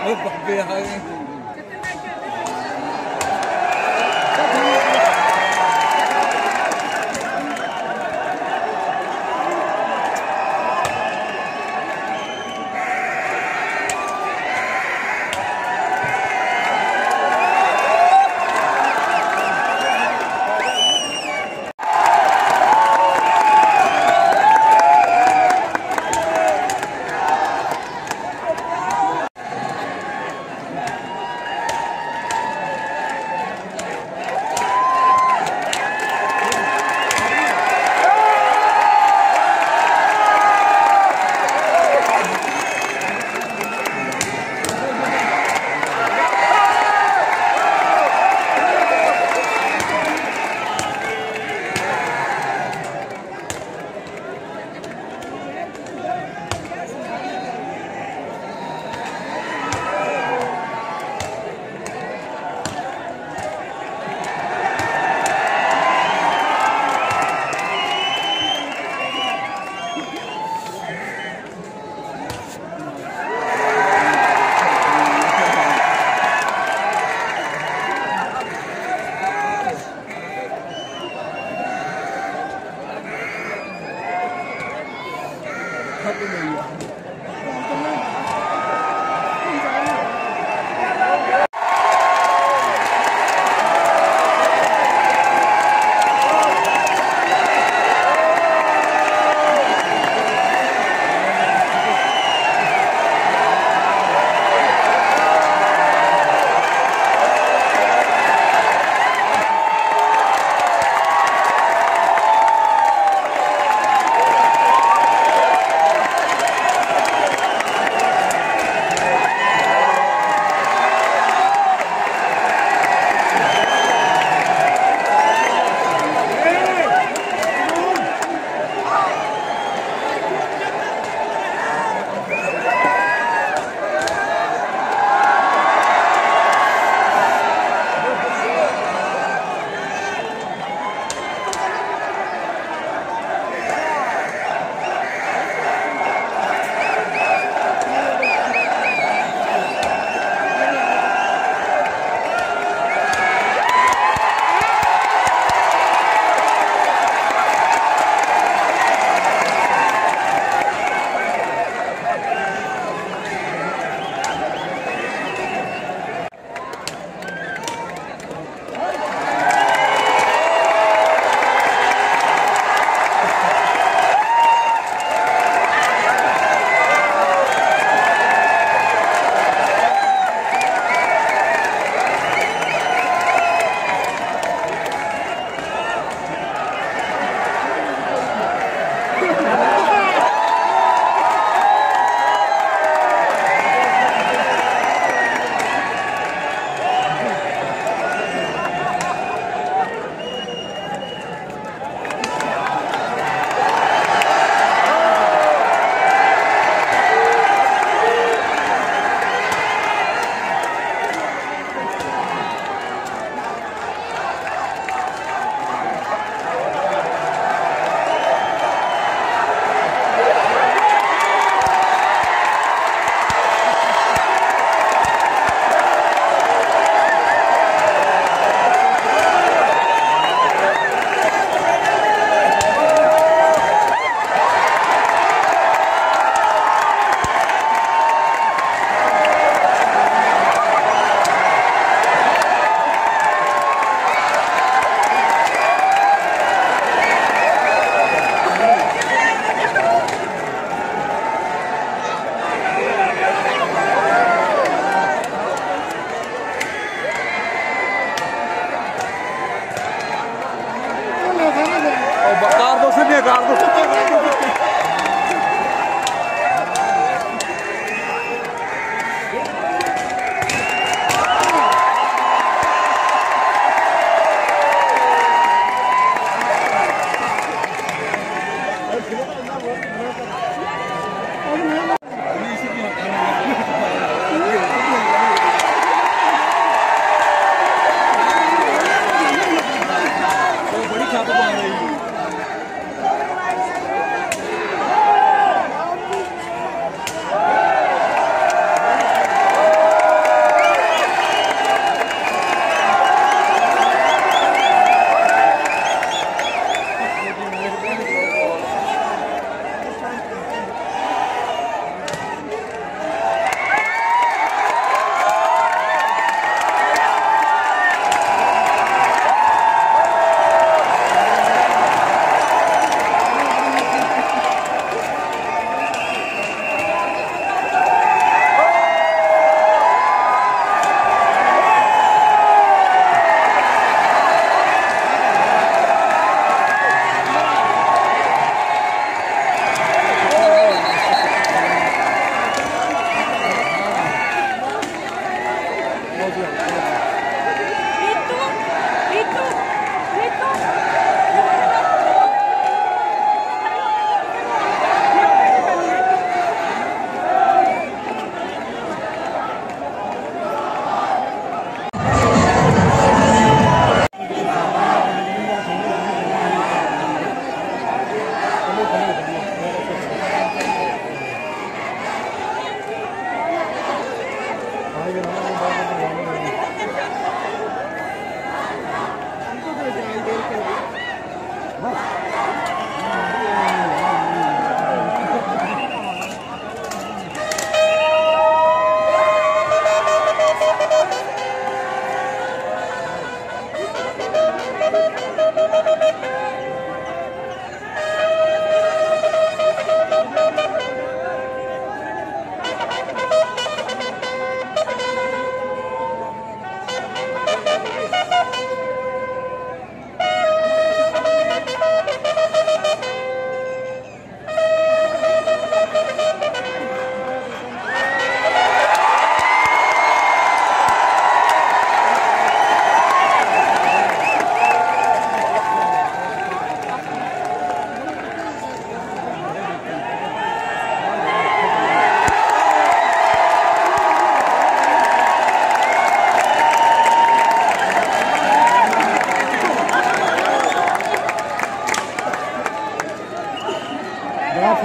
我的宝贝还有我不能远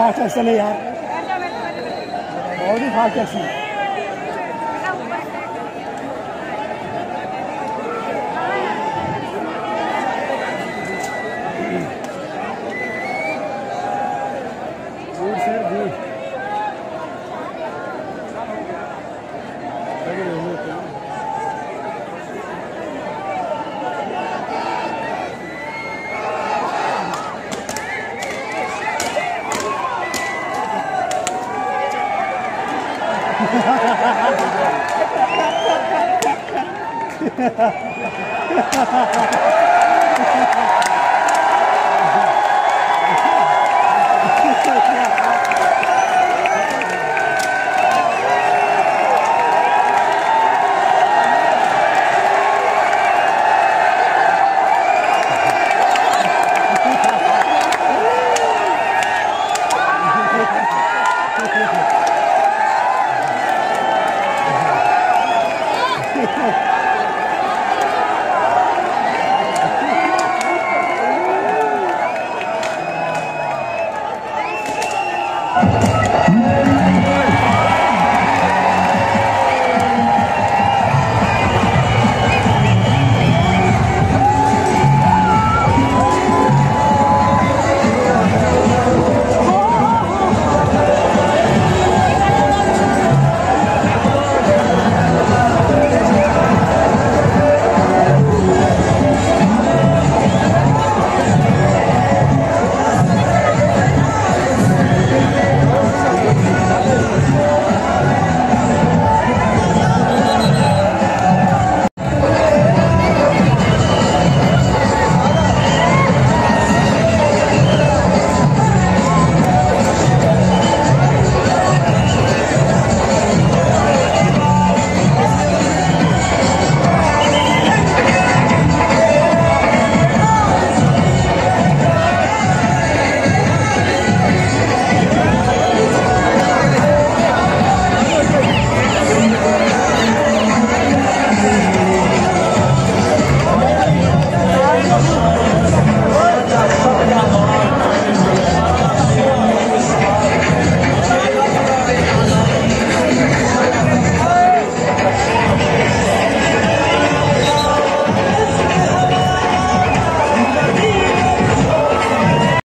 fast action है यार। बहुत ही फास्ट एक्शन गुड Thank